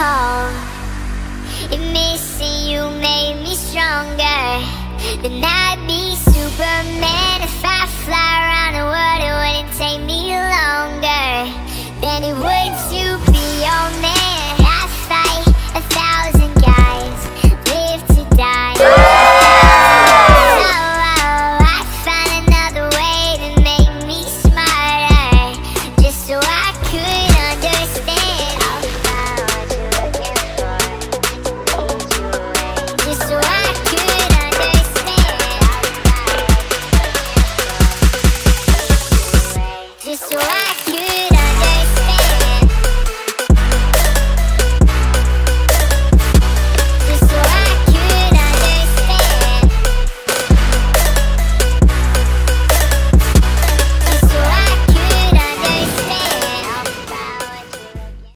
It missing you made me stronger Then I'd be Superman. If I fly around the world It wouldn't take me longer Than it would to Just relax.